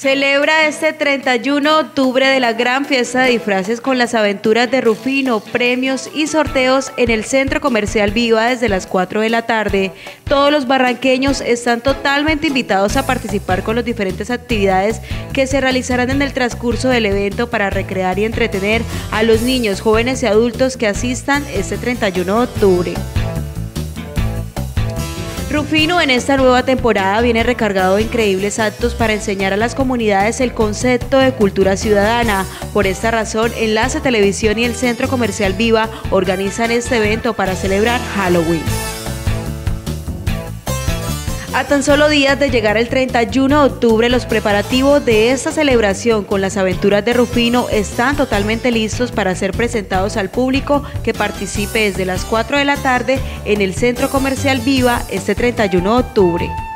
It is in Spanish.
Celebra este 31 de octubre de la gran fiesta de disfraces con las aventuras de Rufino, premios y sorteos en el Centro Comercial Viva desde las 4 de la tarde. Todos los barranqueños están totalmente invitados a participar con las diferentes actividades que se realizarán en el transcurso del evento para recrear y entretener a los niños, jóvenes y adultos que asistan este 31 de octubre. Rufino en esta nueva temporada viene recargado de increíbles actos para enseñar a las comunidades el concepto de cultura ciudadana. Por esta razón, Enlace Televisión y el Centro Comercial Viva organizan este evento para celebrar Halloween. A tan solo días de llegar el 31 de octubre, los preparativos de esta celebración con las aventuras de Rufino están totalmente listos para ser presentados al público que participe desde las 4 de la tarde en el Centro Comercial Viva este 31 de octubre.